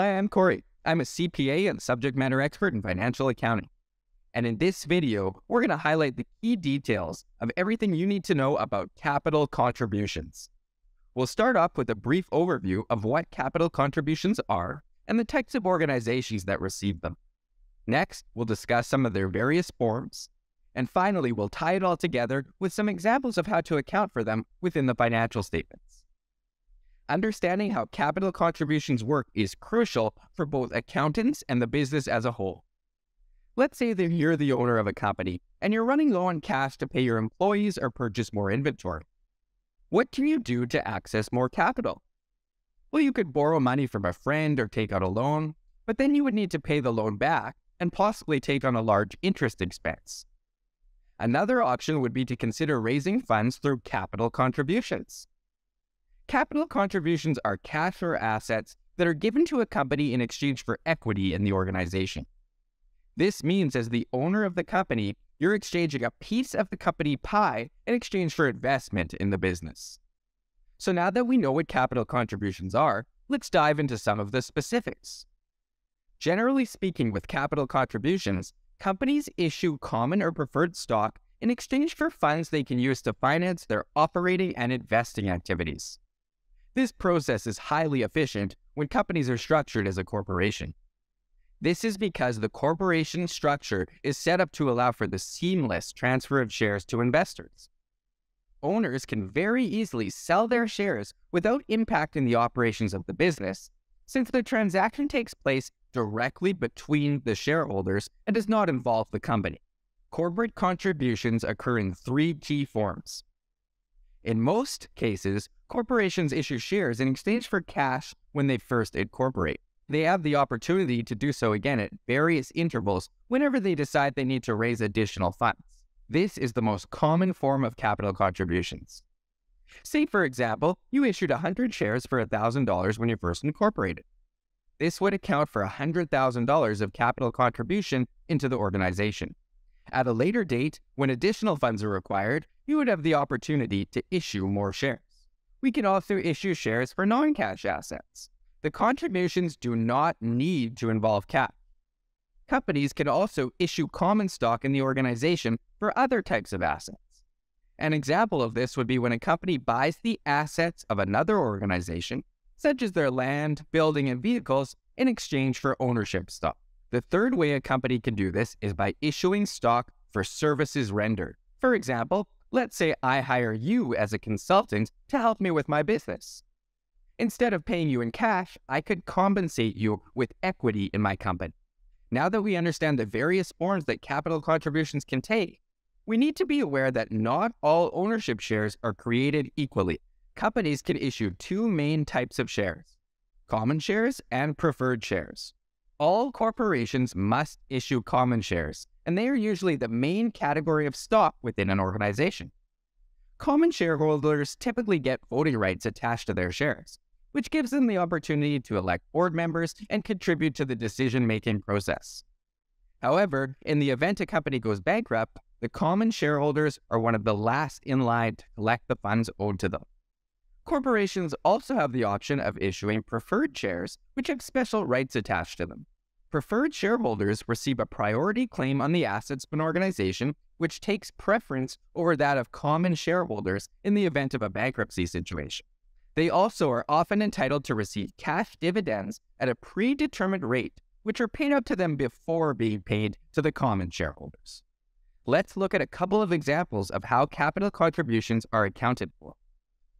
Hi, I'm Corey. I'm a CPA and subject matter expert in financial accounting. And in this video, we're going to highlight the key details of everything you need to know about capital contributions. We'll start off with a brief overview of what capital contributions are and the types of organizations that receive them. Next, we'll discuss some of their various forms. And finally, we'll tie it all together with some examples of how to account for them within the financial statements. Understanding how capital contributions work is crucial for both accountants and the business as a whole. Let's say that you're the owner of a company and you're running low on cash to pay your employees or purchase more inventory. What can you do to access more capital? Well, you could borrow money from a friend or take out a loan, but then you would need to pay the loan back and possibly take on a large interest expense. Another option would be to consider raising funds through capital contributions. Capital contributions are cash or assets that are given to a company in exchange for equity in the organization. This means, as the owner of the company, you're exchanging a piece of the company pie in exchange for investment in the business. So now that we know what capital contributions are, let's dive into some of the specifics. Generally speaking, with capital contributions, companies issue common or preferred stock in exchange for funds they can use to finance their operating and investing activities. This process is highly efficient when companies are structured as a corporation. This is because the corporation structure is set up to allow for the seamless transfer of shares to investors. Owners can very easily sell their shares without impacting the operations of the business, since the transaction takes place directly between the shareholders and does not involve the company. Corporate contributions occur in three key forms. In most cases, corporations issue shares in exchange for cash when they first incorporate. They have the opportunity to do so again at various intervals whenever they decide they need to raise additional funds. This is the most common form of capital contributions. Say, for example, you issued 100 shares for $1,000 when you first incorporated. This would account for $100,000 of capital contribution into the organization. At a later date, when additional funds are required, you would have the opportunity to issue more shares. We can also issue shares for non cash assets. The contributions do not need to involve cash. Companies can also issue common stock in the organization for other types of assets. An example of this would be when a company buys the assets of another organization such as their land, building, and vehicles, in exchange for ownership stock. The third way a company can do this is by issuing stock for services rendered. For example, let's say I hire you as a consultant to help me with my business. Instead of paying you in cash, I could compensate you with equity in my company. Now that we understand the various forms that capital contributions can take, we need to be aware that not all ownership shares are created equally companies can issue two main types of shares common shares and preferred shares. All corporations must issue common shares, and they are usually the main category of stock within an organization. Common shareholders typically get voting rights attached to their shares, which gives them the opportunity to elect board members and contribute to the decision making process. However, in the event a company goes bankrupt, the common shareholders are one of the last in line to collect the funds owed to them. Corporations also have the option of issuing preferred shares, which have special rights attached to them. Preferred shareholders receive a priority claim on the assets of an organization, which takes preference over that of common shareholders in the event of a bankruptcy situation. They also are often entitled to receive cash dividends at a predetermined rate, which are paid out to them before being paid to the common shareholders. Let's look at a couple of examples of how capital contributions are accounted for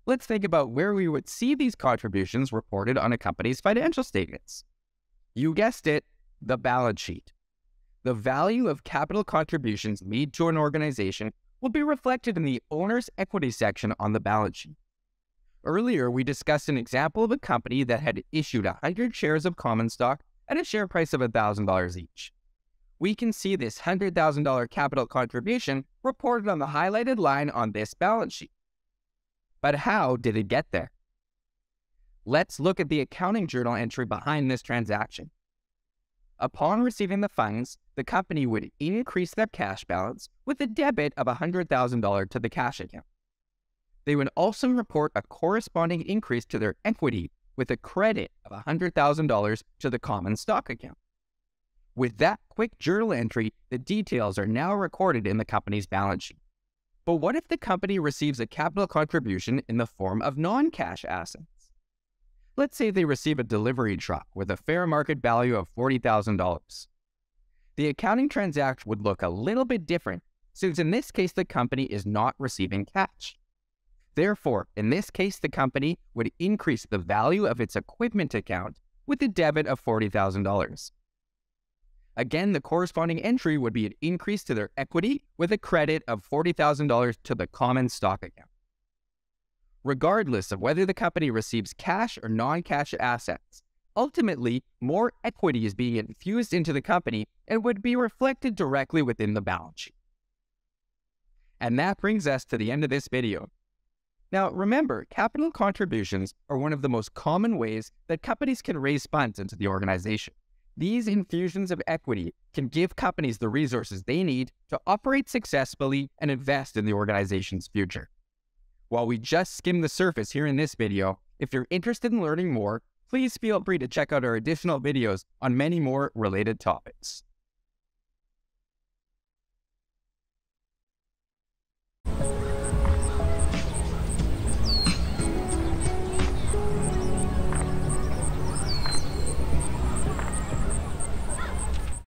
let's think about where we would see these contributions reported on a company's financial statements. You guessed it, the balance sheet. The value of capital contributions made to an organization will be reflected in the owner's equity section on the balance sheet. Earlier, we discussed an example of a company that had issued 100 shares of common stock at a share price of $1,000 each. We can see this $100,000 capital contribution reported on the highlighted line on this balance sheet. But how did it get there? Let's look at the accounting journal entry behind this transaction. Upon receiving the funds, the company would increase their cash balance with a debit of $100,000 to the cash account. They would also report a corresponding increase to their equity with a credit of $100,000 to the common stock account. With that quick journal entry, the details are now recorded in the company's balance sheet. But what if the company receives a capital contribution in the form of non cash assets? Let's say they receive a delivery truck with a fair market value of $40,000. The accounting transaction would look a little bit different since in this case the company is not receiving cash. Therefore, in this case, the company would increase the value of its equipment account with a debit of $40,000. Again, the corresponding entry would be an increase to their equity with a credit of $40,000 to the common stock account. Regardless of whether the company receives cash or non cash assets, ultimately, more equity is being infused into the company and would be reflected directly within the balance sheet. And that brings us to the end of this video. Now, remember, capital contributions are one of the most common ways that companies can raise funds into the organization. These infusions of equity can give companies the resources they need to operate successfully and invest in the organization's future. While we just skimmed the surface here in this video, if you're interested in learning more, please feel free to check out our additional videos on many more related topics.